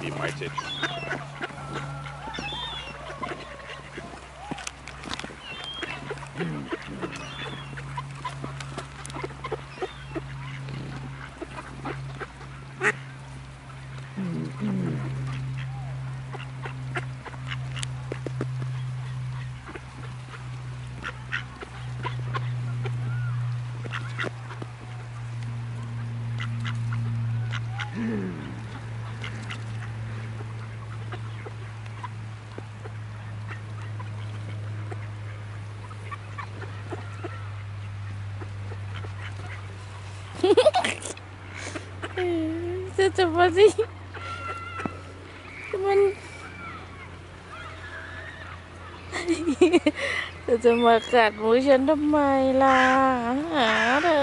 be my tip. Mm-hmm. จะจะมาสิมันจะจะมากัดมือฉันทำไมล่ะหาเธอ